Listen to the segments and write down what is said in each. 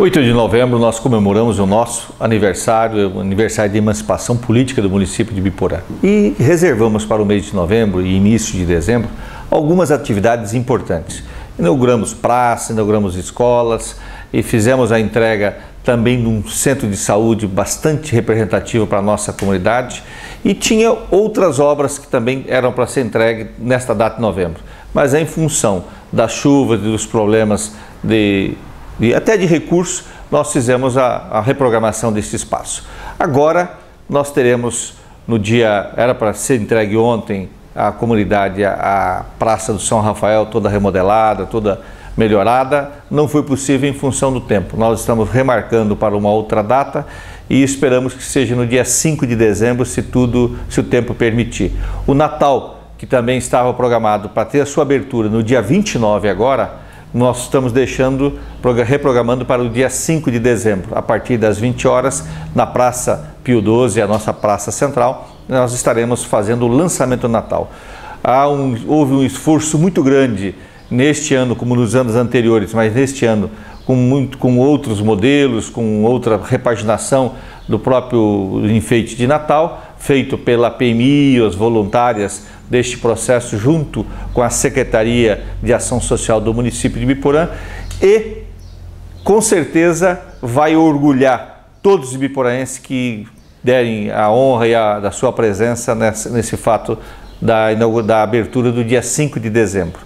8 de novembro nós comemoramos o nosso aniversário, o aniversário de emancipação política do município de Biporã. E reservamos para o mês de novembro e início de dezembro algumas atividades importantes. Inauguramos praças, inauguramos escolas e fizemos a entrega também de um centro de saúde bastante representativo para a nossa comunidade e tinha outras obras que também eram para ser entregue nesta data de novembro. Mas em função das chuvas e dos problemas de e até de recursos, nós fizemos a, a reprogramação desse espaço. Agora, nós teremos no dia, era para ser entregue ontem, a comunidade, a, Praça do São Rafael toda remodelada, toda melhorada, não foi possível em função do tempo. Nós estamos remarcando para uma outra data e esperamos que seja no dia 5 de dezembro, se tudo, se o tempo permitir. O Natal, que também estava programado para ter a sua abertura no dia 29 agora, nós estamos deixando, reprogramando para o dia 5 de dezembro, a partir das 20 horas, na Praça Pio XII, a nossa praça central, nós estaremos fazendo o lançamento Natal. Um, houve um esforço muito grande neste ano, como nos anos anteriores, mas neste ano com, muito, com outros modelos, com outra repaginação do próprio enfeite de Natal, feito pela PMI, as voluntárias deste processo, junto com a Secretaria de Ação Social do município de Biporã e, com certeza, vai orgulhar todos os biporaenses que derem a honra e a, da sua presença nesse, fato da, da abertura do dia 5 de dezembro.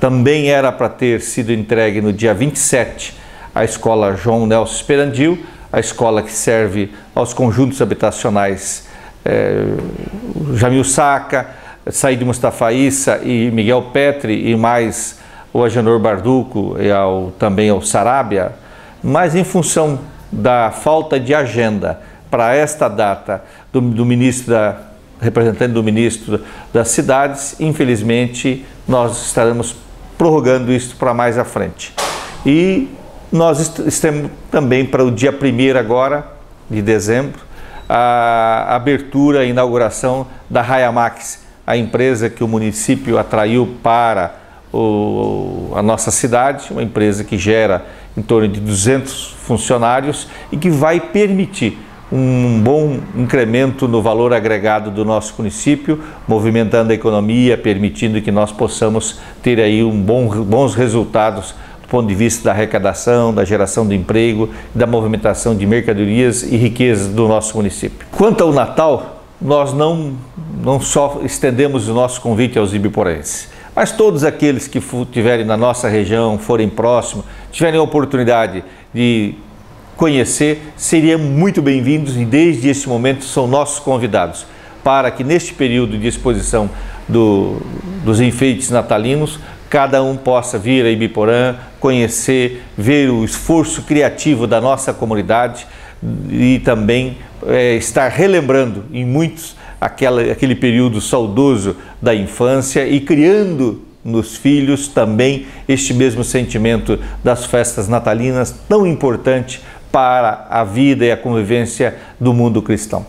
Também era para ter sido entregue no dia 27 a escola João Nelson Esperandil, a escola que serve aos conjuntos habitacionais é, Jamil Saca, Said Mustafa Issa e Miguel Petri e mais o Agenor Barduco e ao, também ao Sarabia, mas em função da falta de agenda para esta data do, do ministro da representante do ministro das cidades, infelizmente nós estaremos prorrogando isso para mais à frente. E nós estamos também para o dia 1 agora de dezembro, a abertura, a inauguração da Rayamax, a empresa que o município atraiu para o, a nossa cidade, uma empresa que gera em torno de 200 funcionários e que vai permitir um bom incremento no valor agregado do nosso município, movimentando a economia, permitindo que nós possamos ter aí um bom, bons resultados do ponto de vista da arrecadação, da geração de emprego, da movimentação de mercadorias e riquezas do nosso município. Quanto ao Natal, nós não, não só estendemos o nosso convite aos ibiporenses, mas todos aqueles que estiverem na nossa região, forem próximos, tiverem a oportunidade de conhecer, seriam muito bem-vindos e desde esse momento são nossos convidados para que neste período de exposição do, dos enfeites natalinos cada um possa vir a Ibiporã, conhecer, ver o esforço criativo da nossa comunidade e também é, estar relembrando em muitos aquela, aquele período saudoso da infância e criando nos filhos também este mesmo sentimento das festas natalinas tão importante para a vida e a convivência do mundo cristão.